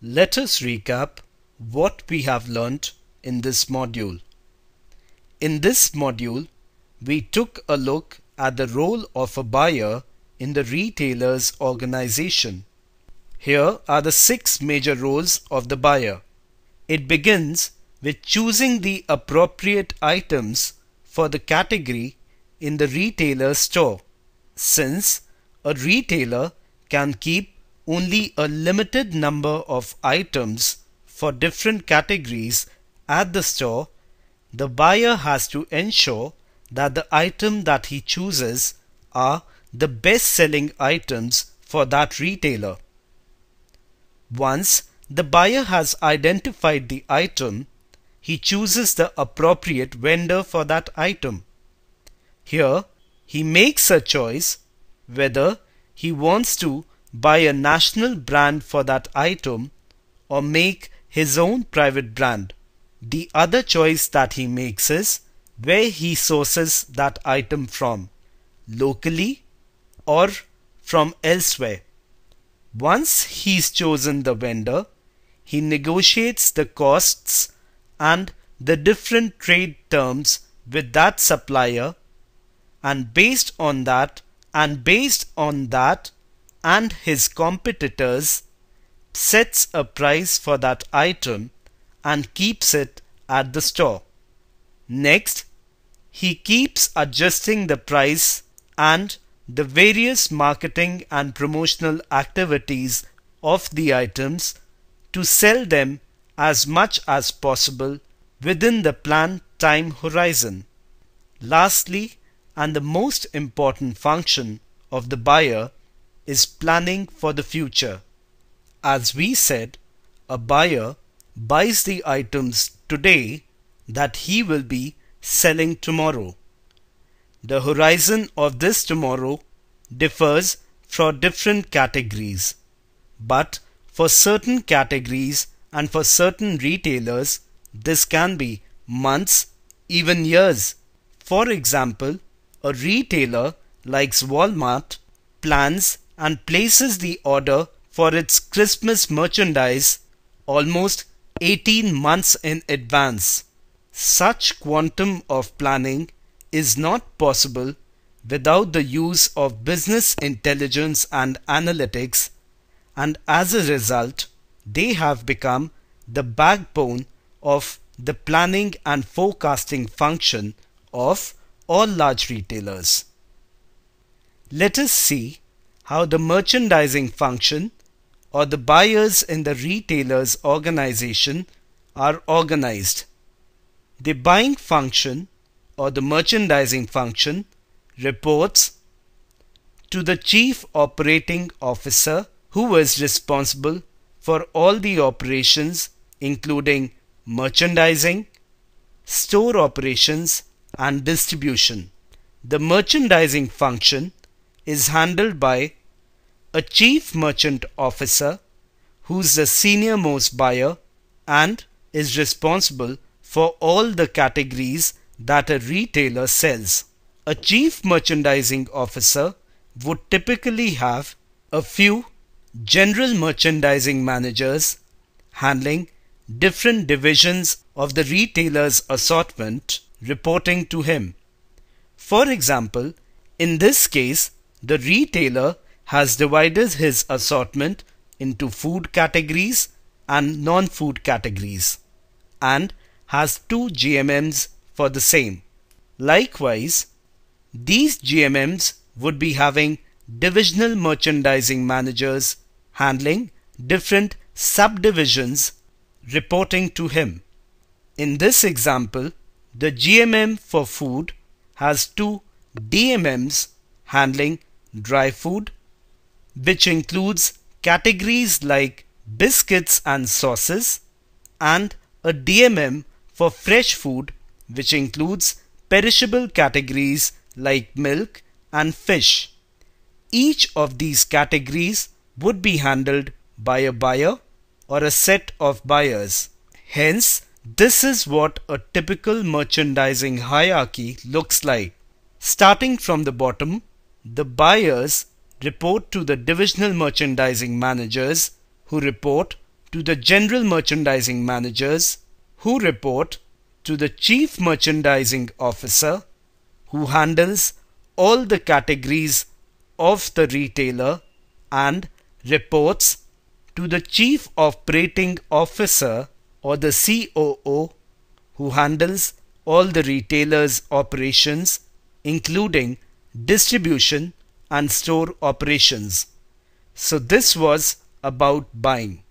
Let us recap what we have learnt in this module. In this module, we took a look at the role of a buyer in the retailer's organization. Here are the six major roles of the buyer. It begins with choosing the appropriate items for the category in the retailer's store. Since a retailer can keep only a limited number of items for different categories at the store, the buyer has to ensure that the item that he chooses are the best selling items for that retailer. Once the buyer has identified the item, he chooses the appropriate vendor for that item. Here, he makes a choice whether he wants to buy a national brand for that item or make his own private brand. The other choice that he makes is where he sources that item from, locally or from elsewhere. Once he's chosen the vendor, he negotiates the costs and the different trade terms with that supplier and based on that and based on that and his competitors sets a price for that item and keeps it at the store. Next, he keeps adjusting the price and the various marketing and promotional activities of the items to sell them as much as possible within the planned time horizon. Lastly, and the most important function of the buyer is planning for the future. As we said, a buyer buys the items today that he will be selling tomorrow. The horizon of this tomorrow differs for different categories, but for certain categories and for certain retailers, this can be months, even years. For example, a retailer like Walmart plans and places the order for its Christmas merchandise almost 18 months in advance. Such quantum of planning is not possible without the use of business intelligence and analytics and as a result they have become the backbone of the planning and forecasting function of all large retailers. Let us see how the merchandising function or the buyers in the retailer's organization are organized. The buying function or the merchandising function reports to the chief operating officer who is responsible for all the operations including merchandising, store operations and distribution. The merchandising function is handled by a chief merchant officer who's the senior most buyer and is responsible for all the categories that a retailer sells. A chief merchandising officer would typically have a few general merchandising managers handling different divisions of the retailer's assortment reporting to him. For example, in this case, the retailer has divided his assortment into food categories and non-food categories and has two GMMs for the same. Likewise, these GMMs would be having divisional merchandising managers handling different subdivisions reporting to him. In this example, the GMM for food has two DMMs handling dry food, which includes categories like biscuits and sauces, and a DMM for fresh food, which includes perishable categories like milk and fish. Each of these categories would be handled by a buyer or a set of buyers. Hence, this is what a typical merchandising hierarchy looks like. Starting from the bottom, the buyers report to the divisional merchandising managers who report to the general merchandising managers who report to the chief merchandising officer who handles all the categories of the retailer and reports to the chief operating officer or the COO who handles all the retailer's operations including distribution and store operations. So this was about buying.